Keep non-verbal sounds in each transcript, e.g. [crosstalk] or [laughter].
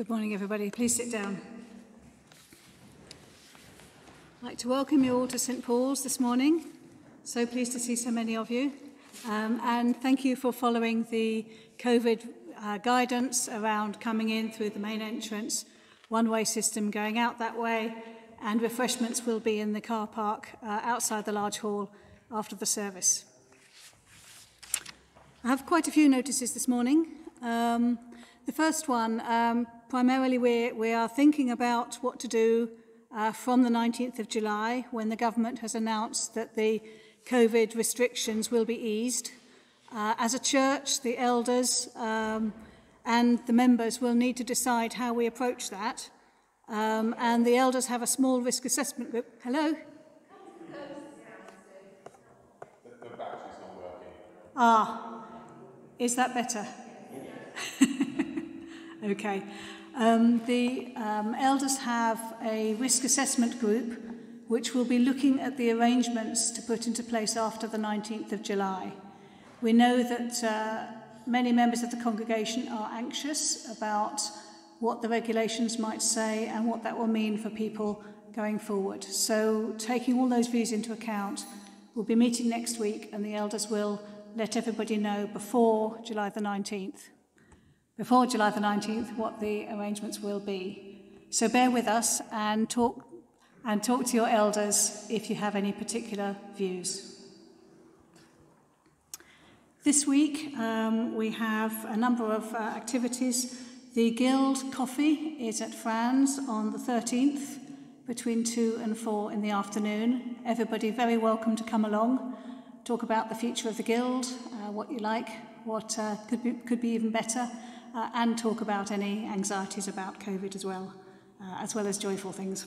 Good morning, everybody. Please sit down. I'd like to welcome you all to St Paul's this morning. So pleased to see so many of you. Um, and thank you for following the COVID uh, guidance around coming in through the main entrance, one-way system going out that way, and refreshments will be in the car park uh, outside the large hall after the service. I have quite a few notices this morning. Um, the first one, um, primarily we, we are thinking about what to do uh, from the 19th of July when the government has announced that the COVID restrictions will be eased. Uh, as a church, the elders um, and the members will need to decide how we approach that. Um, and the elders have a small risk assessment group. Hello? The, the battery's not working. Ah, is that better? [laughs] Okay. Um, the um, elders have a risk assessment group which will be looking at the arrangements to put into place after the 19th of July. We know that uh, many members of the congregation are anxious about what the regulations might say and what that will mean for people going forward. So taking all those views into account, we'll be meeting next week and the elders will let everybody know before July the 19th before July the 19th what the arrangements will be. So bear with us and talk, and talk to your elders if you have any particular views. This week um, we have a number of uh, activities. The Guild Coffee is at Franz on the 13th between 2 and 4 in the afternoon. Everybody very welcome to come along, talk about the future of the Guild, uh, what you like, what uh, could, be, could be even better, uh, and talk about any anxieties about COVID as well, uh, as well as joyful things.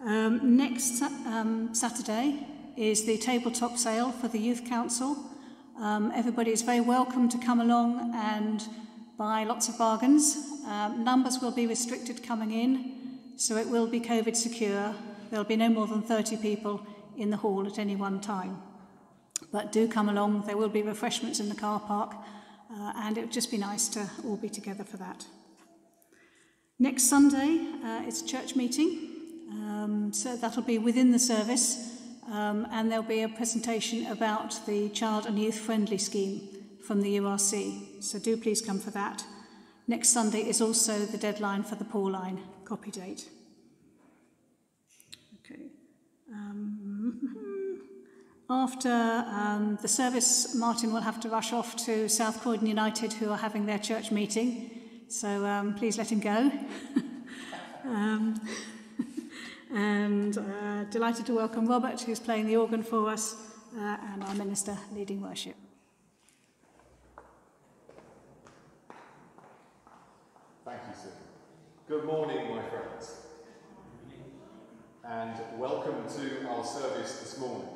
Um, next um, Saturday is the tabletop sale for the Youth Council. Um, everybody is very welcome to come along and buy lots of bargains. Um, numbers will be restricted coming in, so it will be COVID secure. There'll be no more than 30 people in the hall at any one time. But do come along, there will be refreshments in the car park, uh, and it would just be nice to all be together for that. Next Sunday, uh, it's church meeting, um, so that'll be within the service, um, and there'll be a presentation about the Child and Youth Friendly Scheme from the URC, so do please come for that. Next Sunday is also the deadline for the Pauline copy date. Okay. Um, After um, the service, Martin will have to rush off to South Croydon United, who are having their church meeting. So um, please let him go. [laughs] um, [laughs] and uh, delighted to welcome Robert, who's playing the organ for us, uh, and our minister leading worship. Thank you, Sue. Good morning, my friends. And welcome to our service this morning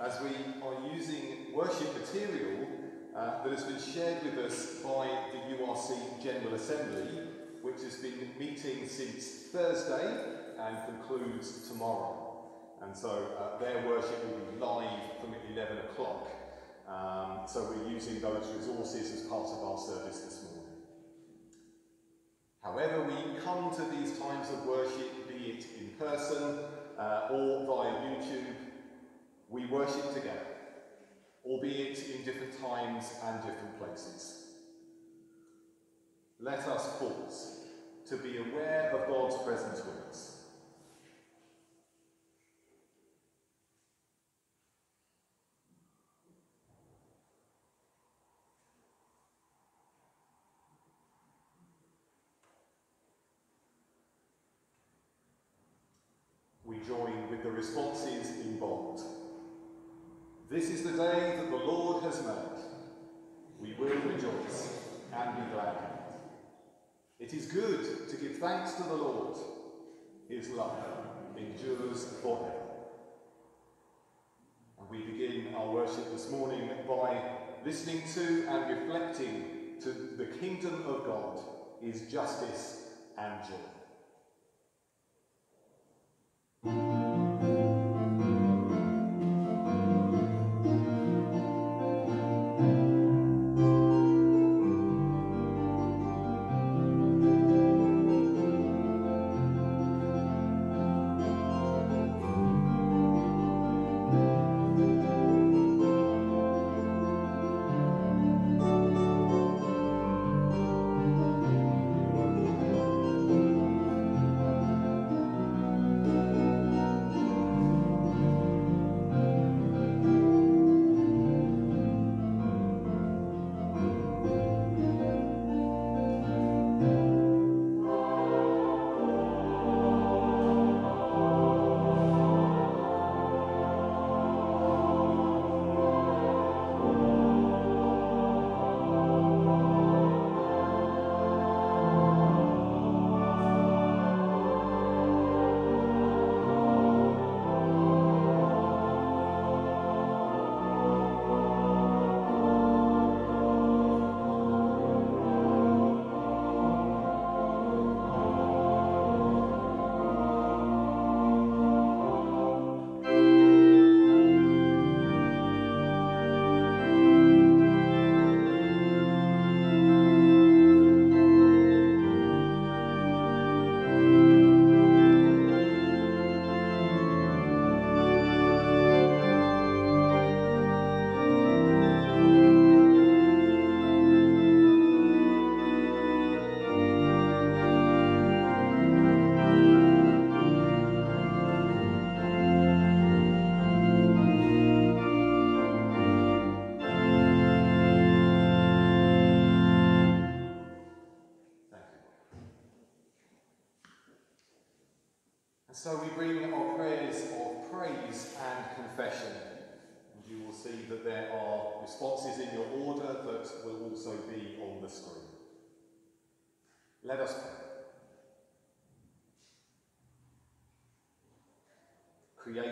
as we are using worship material uh, that has been shared with us by the URC General Assembly, which has been meeting since Thursday and concludes tomorrow. And so uh, their worship will be live from 11 o'clock. Um, so we're using those resources as part of our service this morning. However, we come to these times of worship, be it in person uh, or via YouTube, we worship together, albeit in different times and different places. Let us pause to be aware of God's presence with us. We join with the responses in bold. This is the day that the Lord has made. We will rejoice and be glad. It is good to give thanks to the Lord. His love endures forever. And we begin our worship this morning by listening to and reflecting to the kingdom of God is justice and joy.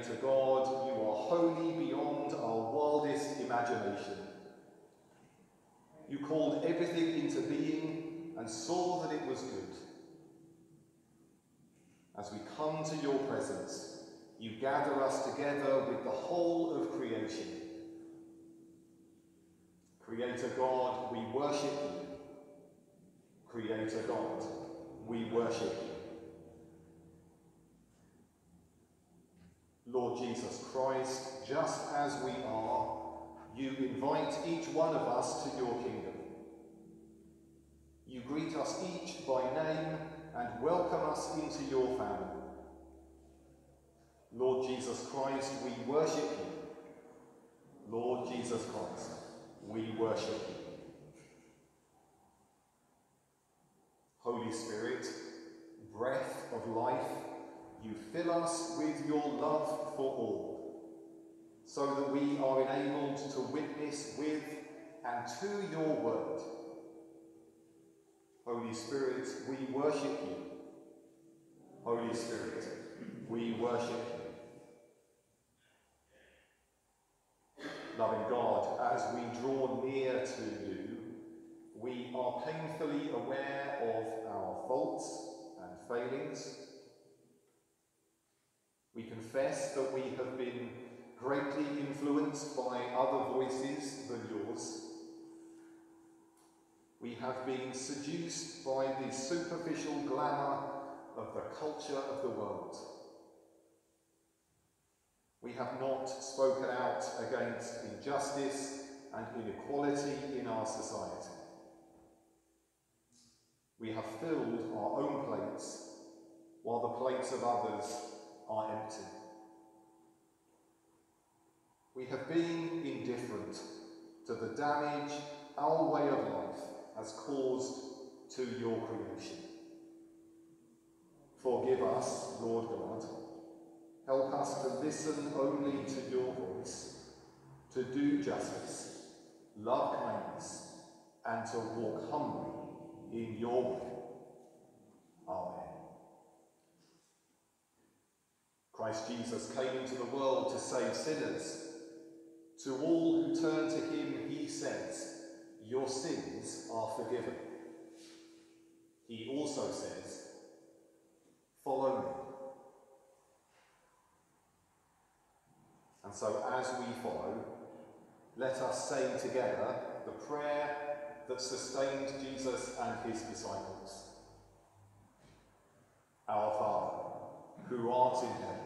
Creator God, you are holy beyond our wildest imagination. You called everything into being and saw that it was good. As we come to your presence, you gather us together with the whole of creation. Creator God, we worship you. Creator God, we worship you. Lord Jesus Christ, just as we are, you invite each one of us to your kingdom. You greet us each by name and welcome us into your family. Lord Jesus Christ, we worship you. Lord Jesus Christ, we worship you. Holy Spirit, breath of life, you fill us with your love for all, so that we are enabled to witness with and to your word. Holy Spirit, we worship you. Holy Spirit, we worship you. Loving God, as we draw near to you, we are painfully aware of our faults and failings. We confess that we have been greatly influenced by other voices than yours. We have been seduced by the superficial glamour of the culture of the world. We have not spoken out against injustice and inequality in our society. We have filled our own plates while the plates of others are empty. We have been indifferent to the damage our way of life has caused to your creation. Forgive us, Lord God. Help us to listen only to your voice, to do justice, love kindness, and to walk humbly in your way. Amen. Christ Jesus came into the world to save sinners. To all who turn to him, he says, Your sins are forgiven. He also says, Follow me. And so, as we follow, let us say together the prayer that sustained Jesus and his disciples. Our Father, who art in heaven,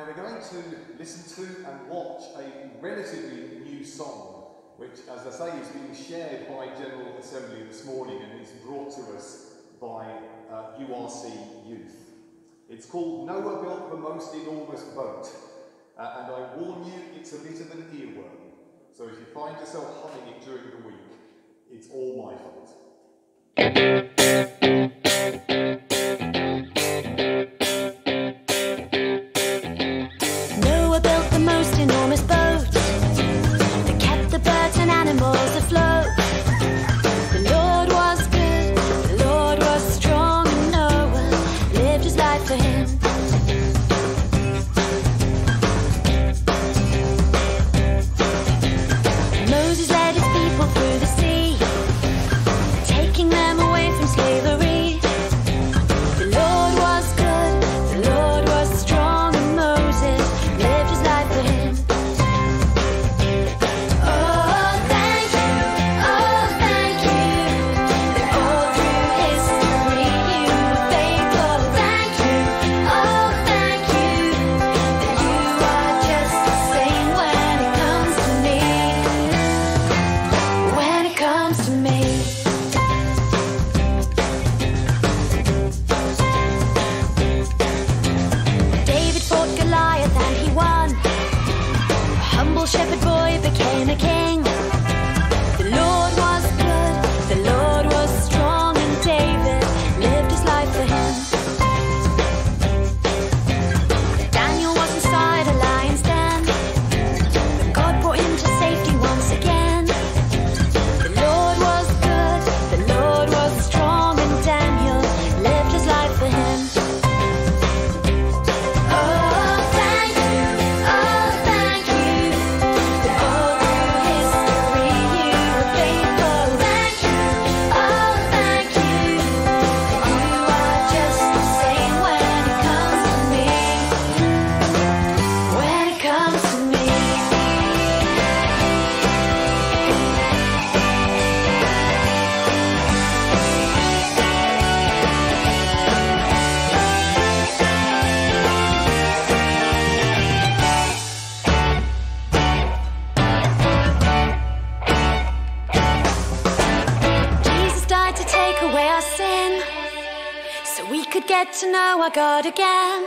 Now we're going to listen to and watch a relatively new song, which, as I say, is being shared by General Assembly this morning and is brought to us by uh, URC Youth. It's called Noah Built the Most Enormous Boat, uh, and I warn you, it's a bit of an earworm. So if you find yourself humming it during the week, it's all my fault. God again.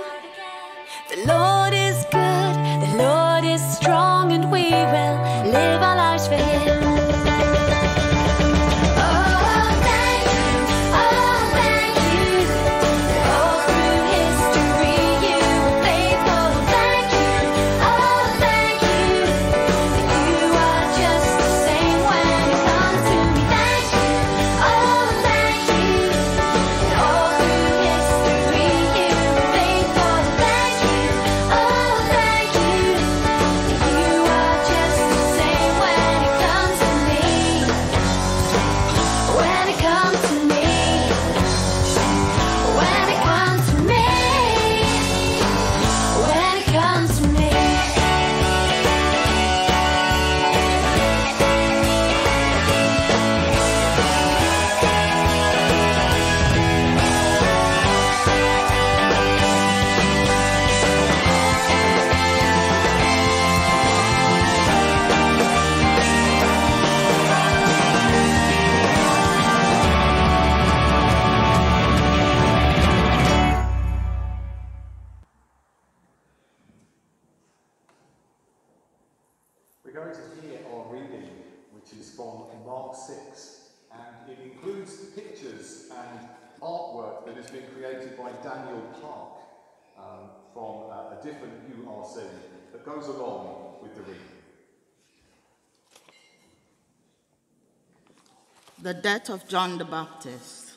The death of John the Baptist.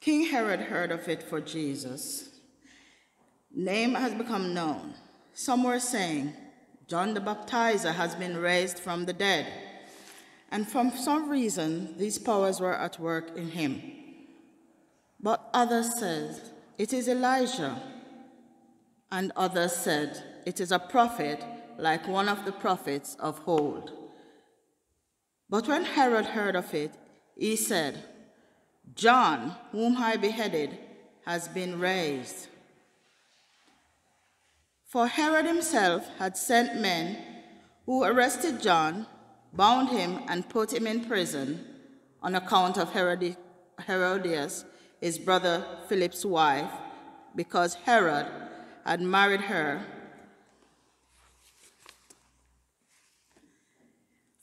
King Herod heard of it for Jesus. Name has become known. Some were saying, John the Baptizer has been raised from the dead. And from some reason, these powers were at work in him. But others said, It is Elijah. And others said, It is a prophet like one of the prophets of old. But when Herod heard of it, he said, John, whom I beheaded, has been raised. For Herod himself had sent men who arrested John, bound him, and put him in prison on account of Herodias, his brother Philip's wife, because Herod had married her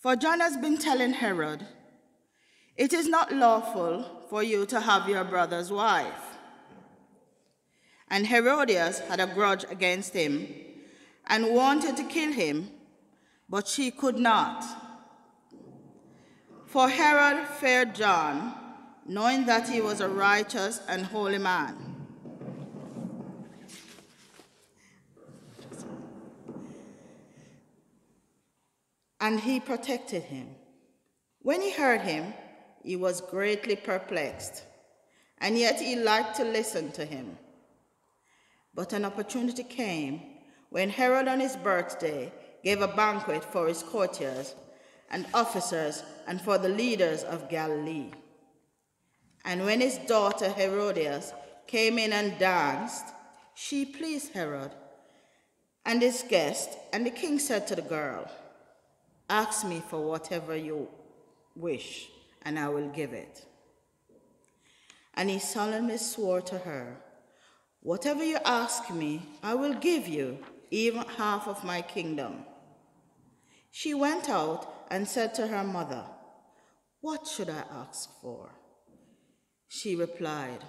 For John has been telling Herod, It is not lawful for you to have your brother's wife. And Herodias had a grudge against him and wanted to kill him, but she could not. For Herod feared John, knowing that he was a righteous and holy man. And he protected him. When he heard him, he was greatly perplexed, and yet he liked to listen to him. But an opportunity came when Herod on his birthday gave a banquet for his courtiers and officers and for the leaders of Galilee. And when his daughter Herodias came in and danced, she pleased Herod and his guest, and the king said to the girl, Ask me for whatever you wish, and I will give it. And he solemnly swore to her, Whatever you ask me, I will give you, even half of my kingdom. She went out and said to her mother, What should I ask for? She replied,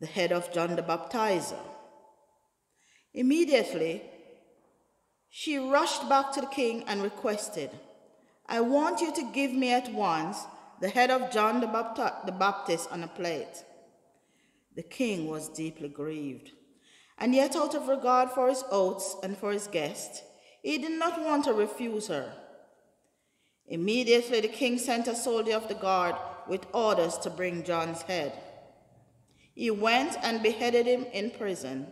The head of John the Baptizer. Immediately, she rushed back to the king and requested, I want you to give me at once the head of John the, Bapti- the Baptist on a plate. The king was deeply grieved, and yet, out of regard for his oaths and for his guest, he did not want to refuse her. Immediately, the king sent a soldier of the guard with orders to bring John's head. He went and beheaded him in prison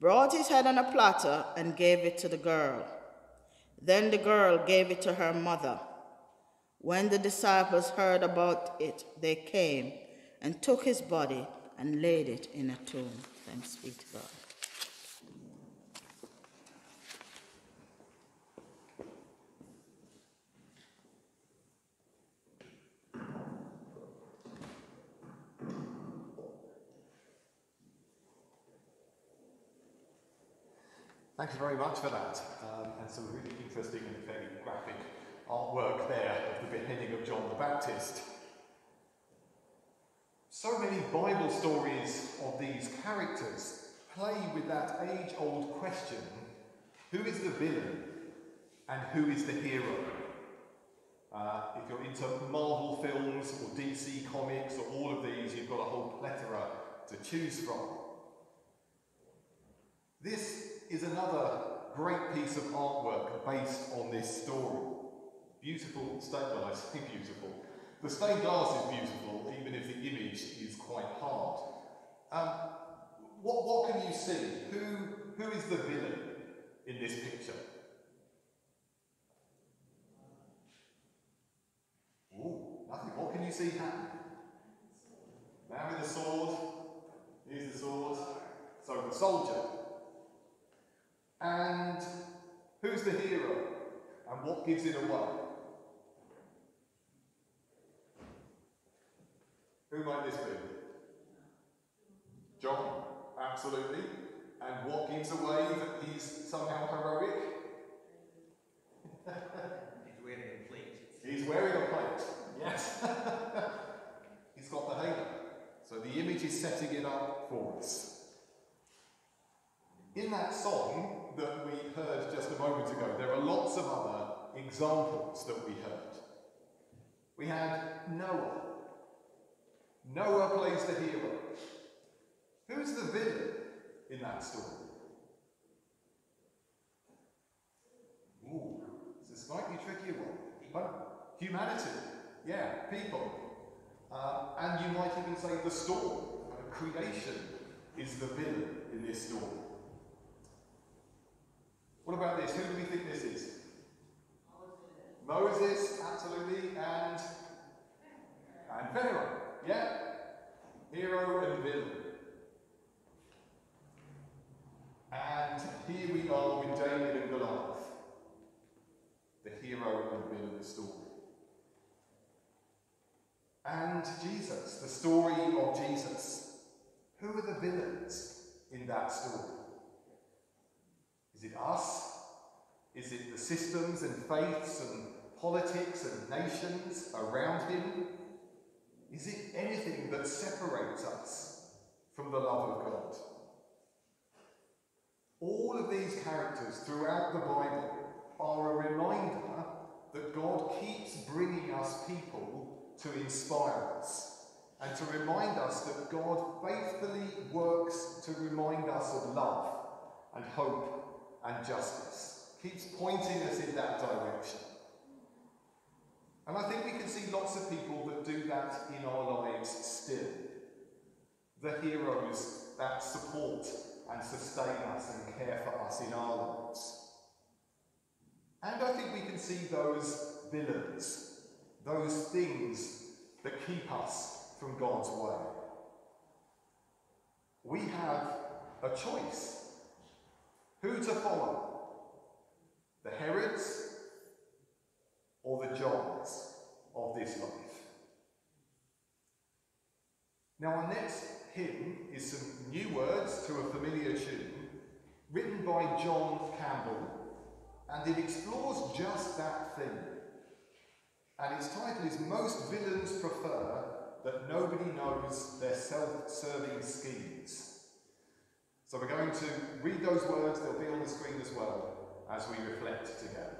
brought his head on a platter, and gave it to the girl. Then the girl gave it to her mother. When the disciples heard about it, they came and took his body and laid it in a tomb. Thanks be to God. Thank you very much for that. Um, and some really interesting and very graphic artwork there of the beheading of John the Baptist. So many Bible stories of these characters play with that age old question who is the villain and who is the hero? Uh, if you're into Marvel films or DC comics or all of these, you've got a whole plethora to choose from. This is another great piece of artwork based on this story. Beautiful stained glass, [laughs] beautiful. The stained glass is beautiful, even if the image is quite hard. Um, what, what can you see? Who, who is the villain in this picture? Ooh, nothing. What can you see happen? Man with a sword. Here's the sword. So the soldier. And who's the hero? And what gives it away? Who might this be? John, absolutely. And what gives away that he's somehow heroic? He's wearing a plate. He's wearing a plate. Yes. [laughs] he's got the halo. So the image is setting it up for us. In that song that we heard just a moment ago, there are lots of other examples that we heard. We had Noah. Noah plays the hero. Who's the villain in that story? Ooh, it's a slightly trickier one. But humanity, yeah, people. Uh, and you might even say the storm, creation is the villain in this story. What about this? Who do we think this is? Moses, absolutely, and and Pharaoh, yeah, hero and villain. And here we are with David and Goliath, the hero and villain story. And Jesus, the story of Jesus. Who are the villains in that story? Is it us? Is it the systems and faiths and politics and nations around him? Is it anything that separates us from the love of God? All of these characters throughout the Bible are a reminder that God keeps bringing us people to inspire us and to remind us that God faithfully works to remind us of love and hope and justice, keeps pointing us in that direction. And I think we can see lots of people that do that in our lives still. The heroes that support and sustain us and care for us in our lives. And I think we can see those villains, those things that keep us from God's way. We have a choice who to follow the Herods or the Johns of this life. Now, our next hymn is some new words to a familiar tune written by John Campbell, and it explores just that thing. And its title is Most Villains Prefer That Nobody Knows Their Self Serving Schemes. So we're going to read those words, they'll be on the screen as well as we reflect together.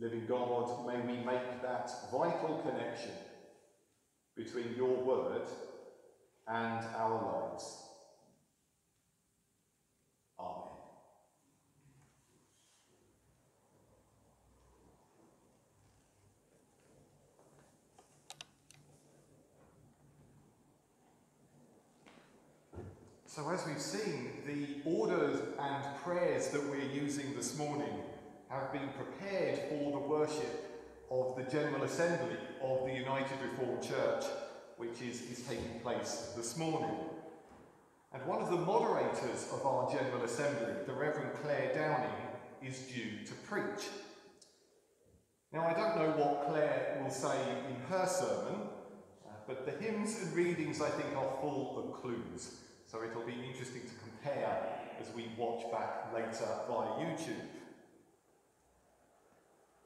Living God, may we make that vital connection between your word and our lives. Amen. So, as we've seen, the orders and prayers that we're using this morning have been prepared for the worship of the General Assembly of the United Reformed Church, which is, is taking place this morning. And one of the moderators of our General Assembly, the Reverend Clare Downing, is due to preach. Now, I don't know what Clare will say in her sermon, uh, but the hymns and readings, I think, are full of clues. So it'll be interesting to compare as we watch back later via YouTube.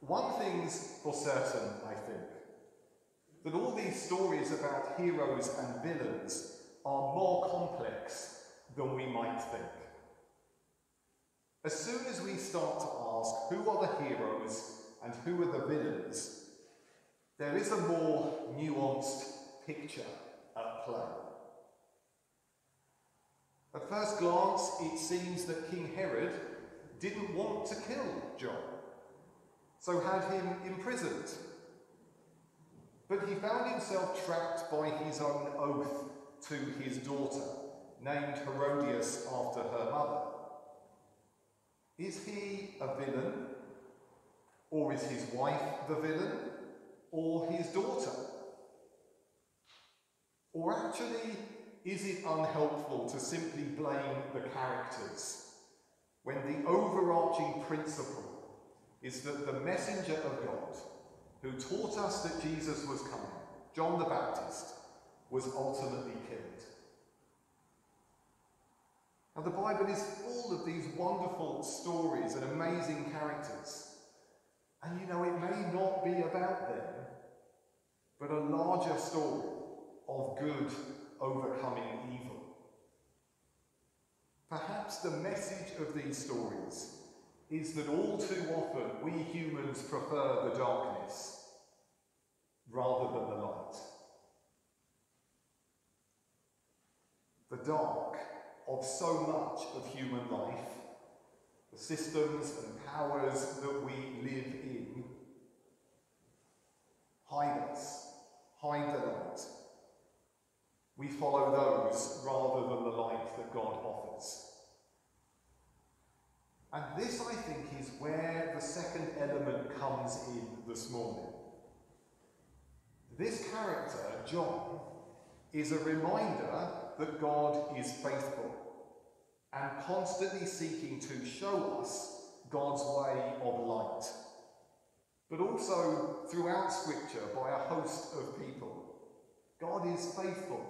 One thing's for certain, I think, that all these stories about heroes and villains are more complex than we might think. As soon as we start to ask who are the heroes and who are the villains, there is a more nuanced picture at play. At first glance, it seems that King Herod didn't want to kill John, so had him imprisoned. But he found himself trapped by his own oath to his daughter, named Herodias after her mother. Is he a villain? Or is his wife the villain? Or his daughter? Or actually, is it unhelpful to simply blame the characters when the overarching principle is that the messenger of God, who taught us that Jesus was coming, John the Baptist, was ultimately killed? Now, the Bible is full of these wonderful stories and amazing characters. And you know, it may not be about them, but a larger story of good overcoming evil. Perhaps the message of these stories is that all too often we humans prefer the darkness rather than the light. The dark of so much of human life, the systems and powers that we live in, hide us, hide the light. We follow those rather than the light that God offers. And this, where the second element comes in this morning. This character, John, is a reminder that God is faithful and constantly seeking to show us God's way of light. But also throughout Scripture by a host of people. God is faithful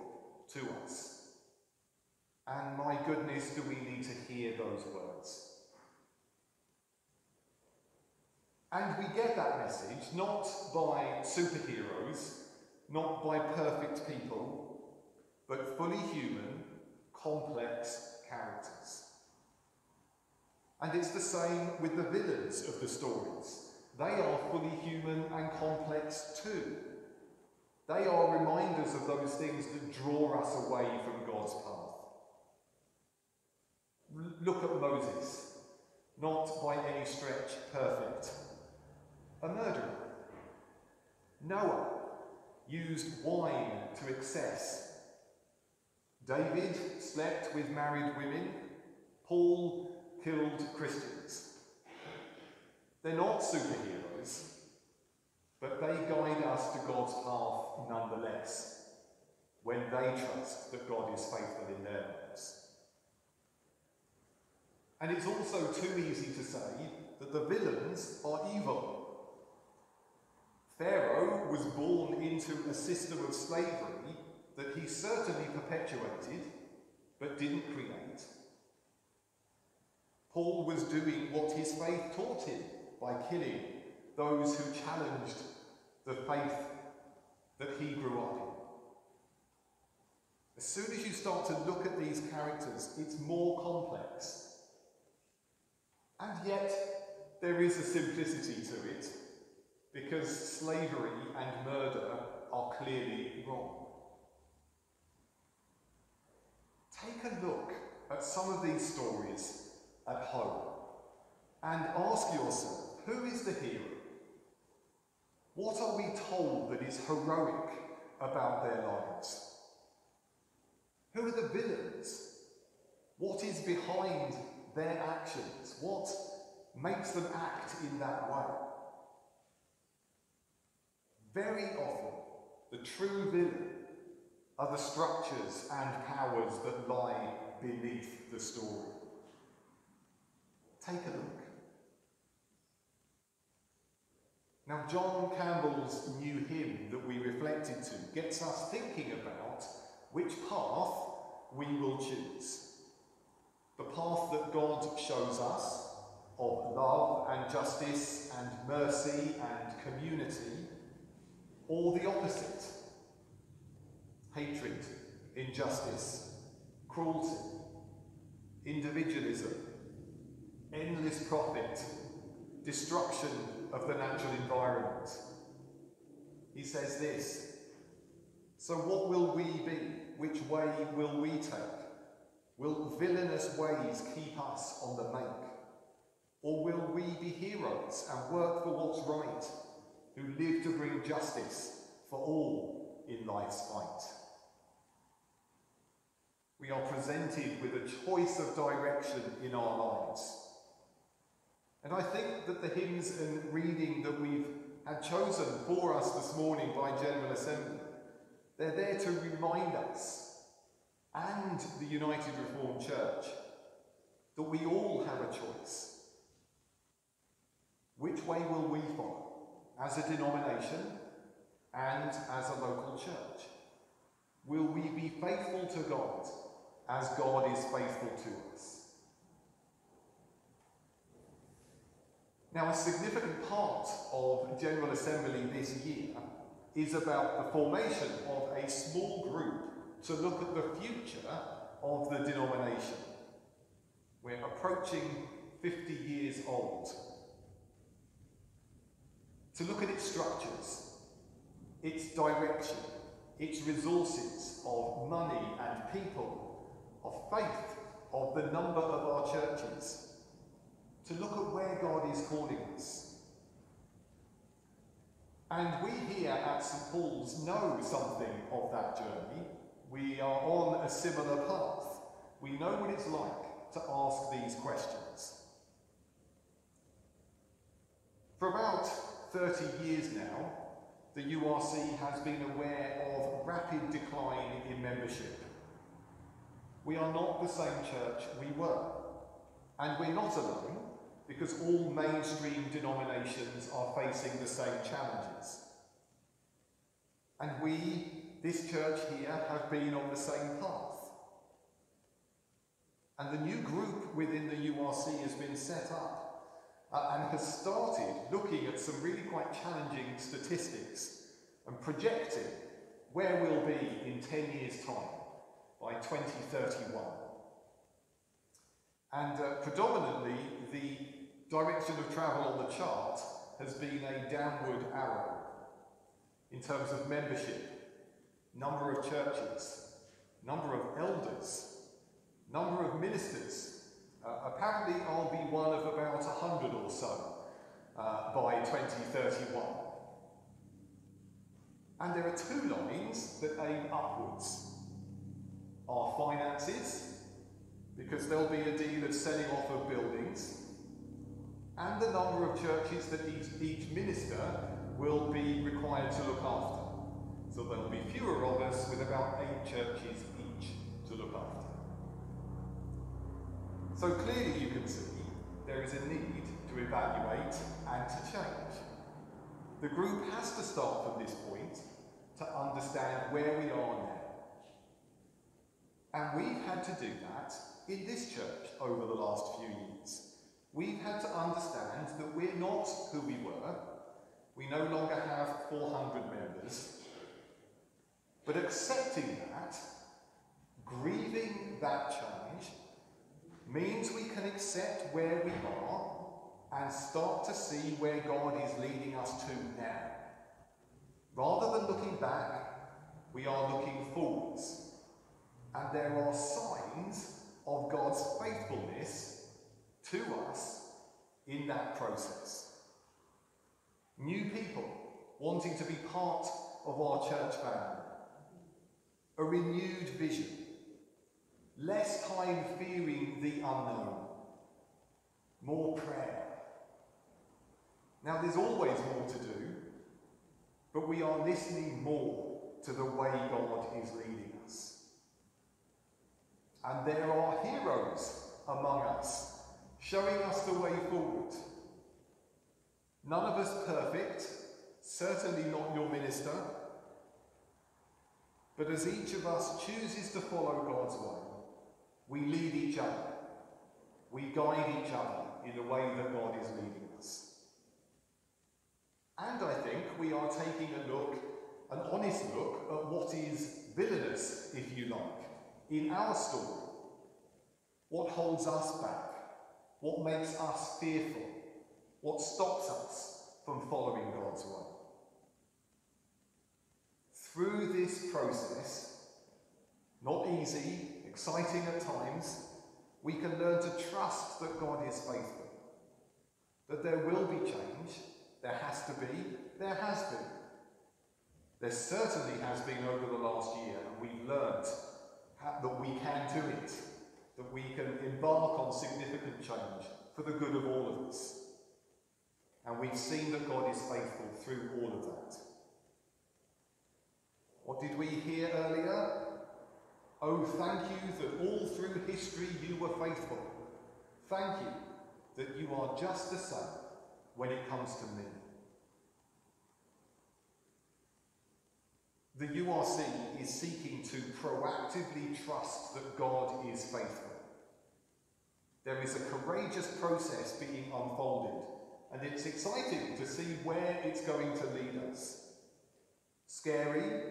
to us. And my goodness, do we need to hear those words? And we get that message not by superheroes, not by perfect people, but fully human, complex characters. And it's the same with the villains of the stories. They are fully human and complex too. They are reminders of those things that draw us away from God's path. Look at Moses, not by any stretch perfect, a murderer. Noah used wine to excess. David slept with married women. Paul killed Christians. They're not superheroes, but they guide us to God's path nonetheless when they trust that God is faithful in their lives. And it's also too easy to say that the villains are evil. Pharaoh was born into a system of slavery that he certainly perpetuated but didn't create. Paul was doing what his faith taught him by killing those who challenged the faith that he grew up in. As soon as you start to look at these characters, it's more complex. And yet, there is a simplicity to it, because slavery and murder are clearly wrong. Take a look at some of these stories at home and ask yourself who is the hero? What are we told that is heroic about their lives? Who are the villains? What is behind their actions? What makes them act in that way? Very often, the true villain are the structures and powers that lie beneath the story. Take a look. Now, John Campbell's new hymn that we reflected to gets us thinking about which path we will choose. The path that God shows us of love and justice and mercy and community, or the opposite hatred, injustice, cruelty, individualism, endless profit, destruction of the natural environment. He says this So, what will we be? Which way will we take? Will villainous ways keep us on the make? Or will we be heroes and work for what's right, who live to bring justice for all in life's fight? We are presented with a choice of direction in our lives. And I think that the hymns and reading that we've had chosen for us this morning by General Assembly, they're there to remind us and the United Reformed Church that we all have a choice. Which way will we follow as a denomination and as a local church? Will we be faithful to God as God is faithful to us? Now, a significant part of General Assembly this year is about the formation of a small group to look at the future of the denomination. We're approaching 50 years old. To look at its structures, its direction, its resources of money and people, of faith, of the number of our churches, to look at where God is calling us. And we here at St Paul's know something of that journey. We are on a similar path. We know what it's like to ask these questions. For about 30 years now, the URC has been aware of rapid decline in membership. We are not the same church we were, and we're not alone because all mainstream denominations are facing the same challenges. And we, this church here, have been on the same path. And the new group within the URC has been set up uh, and has started looking at some really quite challenging statistics and projecting where we'll be in 10 years' time by 2031. And uh, predominantly, the direction of travel on the chart has been a downward arrow in terms of membership, number of churches, number of elders, number of ministers. Uh, apparently, I'll be one of about 100 or so uh, by 2031. And there are two lines that aim upwards. Our finances, because there'll be a deal of selling off of buildings, and the number of churches that each, each minister will be required to look after. So there'll be fewer of us with about eight churches each to look after. So clearly you can see there is a need to evaluate and to change. The group has to start from this point to understand where we are now. And we've had to do that in this church over the last few years. We've had to understand that we're not who we were. We no longer have 400 members. But accepting that, grieving that change, means we can accept where we are and start to see where God is leading us to now. Rather than looking back, we are looking forwards. And there are signs of God's faithfulness to us in that process. New people wanting to be part of our church family. A renewed vision. Less time fearing the unknown. More prayer. Now, there's always more to do, but we are listening more to the way God is leading us. And there are heroes among us, showing us the way forward. None of us perfect, certainly not your minister. But as each of us chooses to follow God's way, we lead each other. We guide each other in the way that God is leading us. And I think we are taking a look, an honest look, at what is villainous, if you like, in our story. What holds us back? What makes us fearful? What stops us from following God's way? Through this process, not easy, exciting at times, we can learn to trust that God is faithful. That there will be change, there has to be, there has been. There certainly has been over the last year, and we've learned that we can do it, that we can embark on significant change for the good of all of us. And we've seen that God is faithful through all of that. What did we hear earlier? Oh, thank you that all through history you were faithful. Thank you that you are just the same when it comes to me. The URC is seeking to proactively trust that God is faithful. There is a courageous process being unfolded, and it's exciting to see where it's going to lead us. Scary,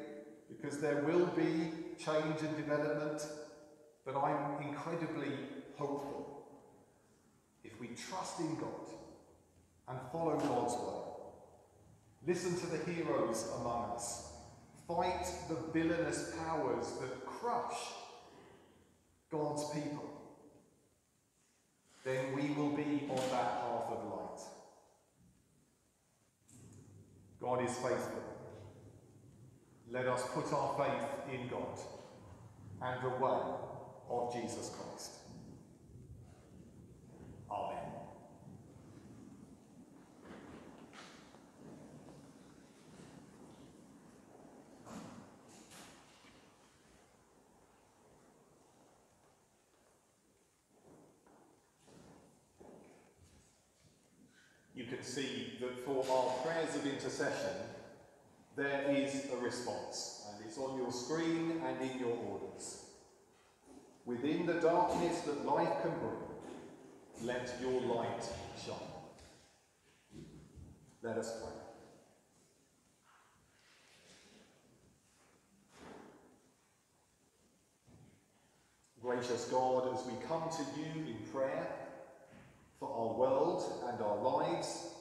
because there will be change and development, but I'm incredibly hopeful. If we trust in God and follow God's way, listen to the heroes among us, fight the villainous powers that crush God's people, then we will be on that path of light. God is faithful. Let us put our faith in God and the way of Jesus Christ. Amen. You can see that for our prayers of intercession, response, and it's on your screen and in your orders. Within the darkness that life can bring, let your light shine. Let us pray. Gracious God, as we come to you in prayer for our world and our lives,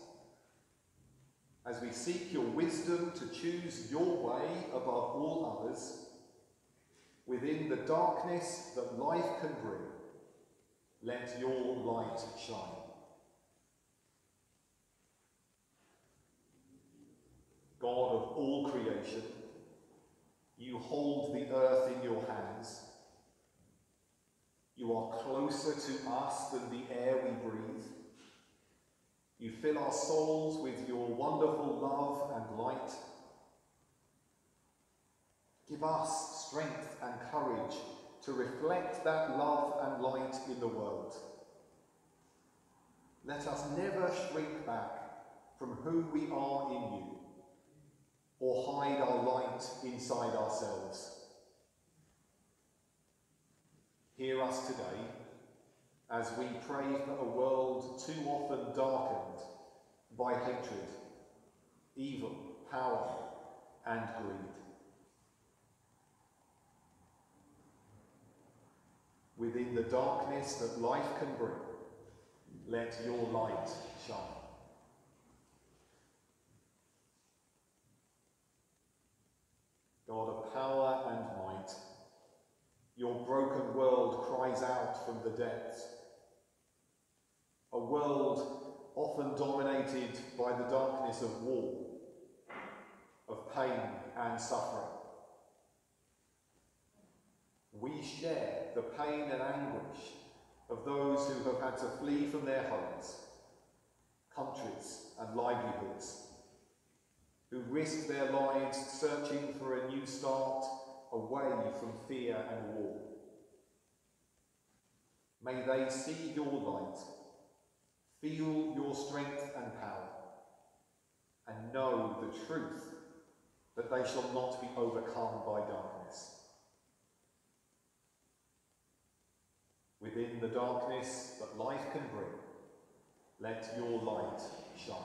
as we seek your wisdom to choose your way above all others, within the darkness that life can bring, let your light shine. God of all creation, you hold the earth in your hands. You are closer to us than the air we breathe. You fill our souls with your wonderful love and light. Give us strength and courage to reflect that love and light in the world. Let us never shrink back from who we are in you or hide our light inside ourselves. Hear us today as we pray for a world too often darkened by hatred, evil, power, and greed. Within the darkness that life can bring, let your light shine. God of power and might, your broken world cries out from the depths. A world often dominated by the darkness of war, of pain and suffering. We share the pain and anguish of those who have had to flee from their homes, countries and livelihoods, who risk their lives searching for a new start away from fear and war. May they see your light, feel your strength and power, and know the truth that they shall not be overcome by darkness. Within the darkness that life can bring, let your light shine.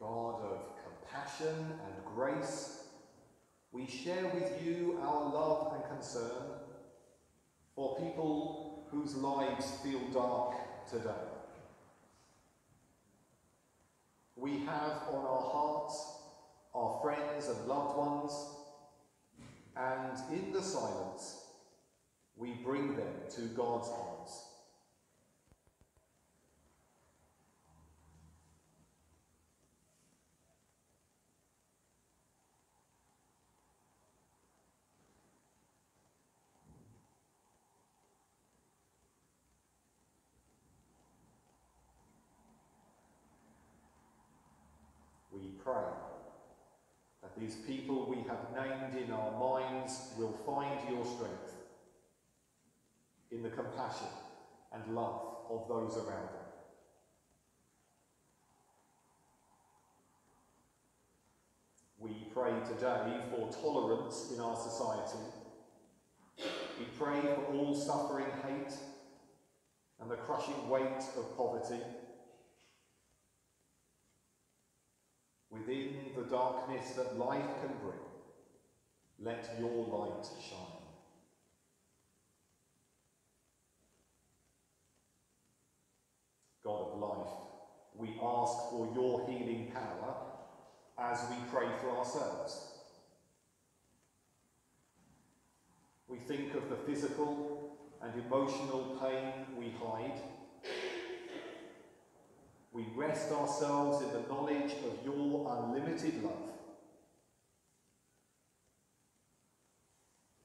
God of compassion and grace, we share with you our love and concern for people whose lives feel dark today. We have on our hearts our friends and loved ones, and in the silence, we bring them to God's arms. we pray that these people we have named in our minds will find your strength in the compassion and love of those around them. We pray today for tolerance in our society. We pray for all suffering hate and the crushing weight of poverty. Within the darkness that life can bring, let your light shine. God of life, we ask for your healing power as we pray for ourselves. We think of the physical and emotional pain we hide. We rest ourselves in the knowledge of your unlimited love.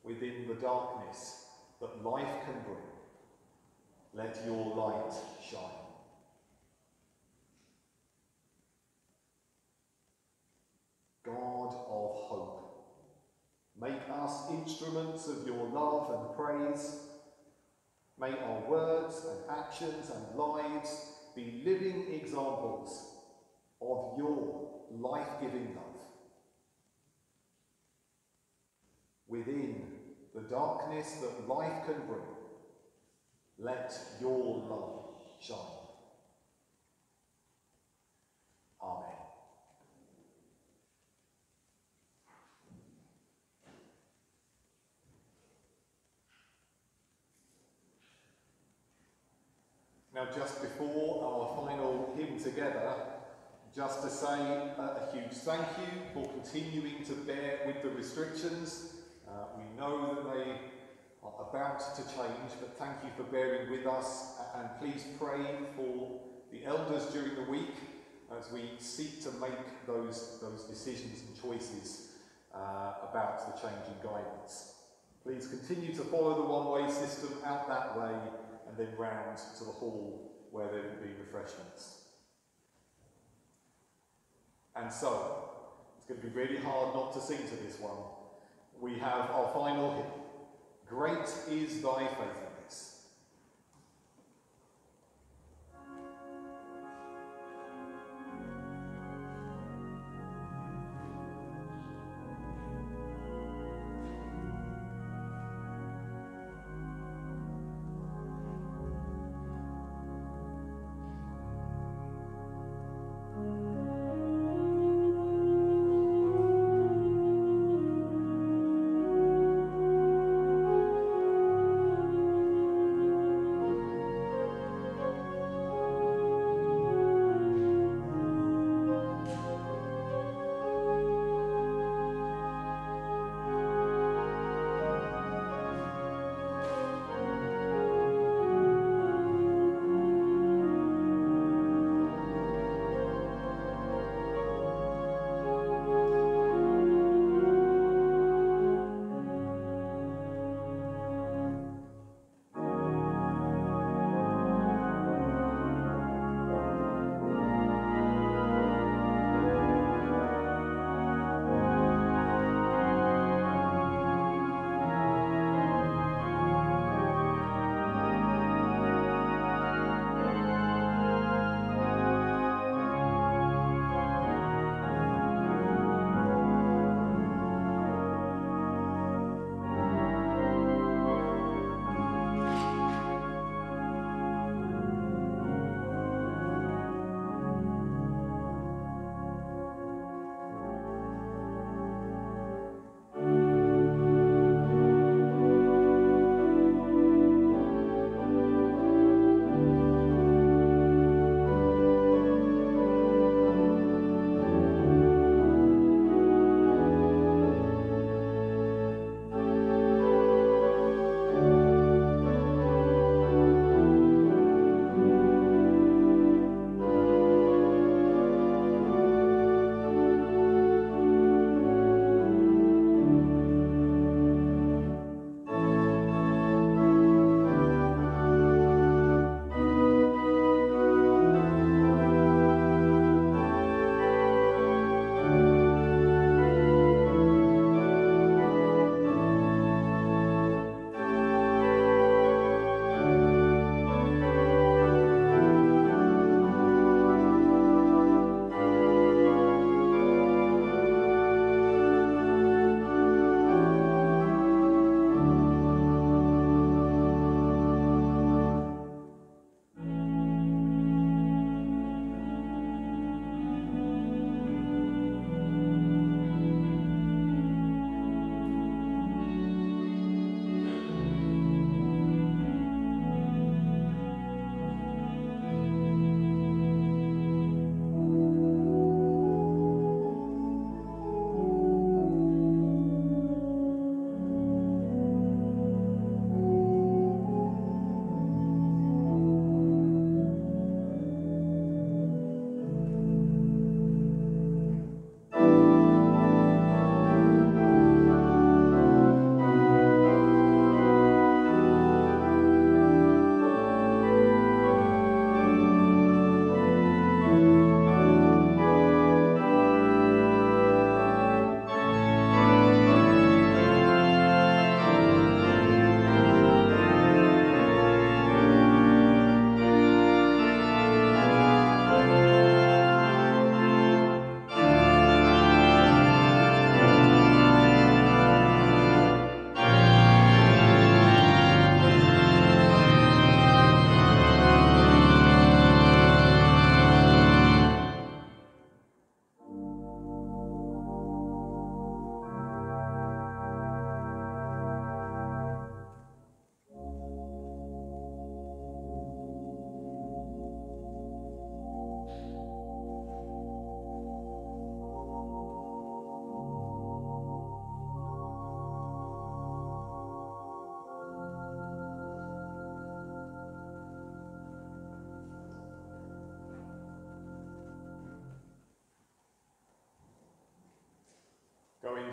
Within the darkness that life can bring, let your light shine. God of hope, make us instruments of your love and praise. May our words and actions and lives be living examples of your life-giving love. Within the darkness that life can bring, let your love shine. Amen. Now, just before together, just to say a huge thank you for continuing to bear with the restrictions. Uh, we know that they are about to change, but thank you for bearing with us and please pray for the elders during the week as we seek to make those, those decisions and choices uh, about the changing guidance. Please continue to follow the one-way system out that way and then round to the hall where there will be refreshments. And so, it's going to be really hard not to sing to this one. We have our final hymn Great is thy faithfulness.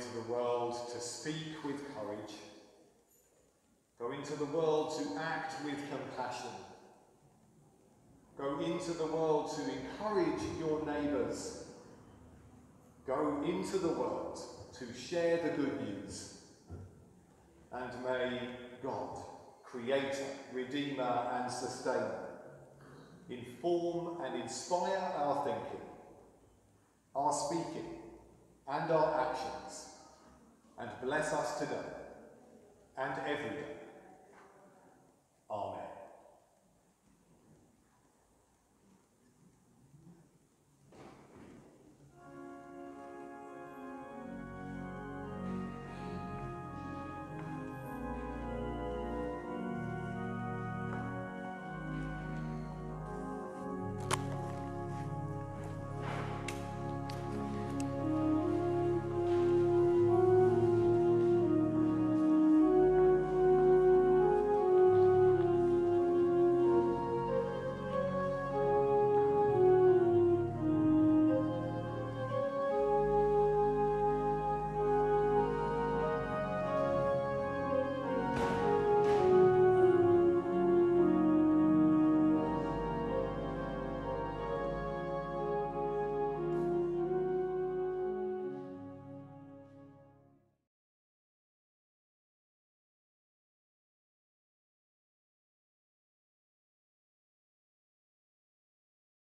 Into the world to speak with courage, Go into the world to act with compassion. Go into the world to encourage your neighbours. Go into the world to share the good news. And may God, Creator, Redeemer, and Sustainer, inform and inspire our thinking, our speaking, and our actions, and bless us today and every day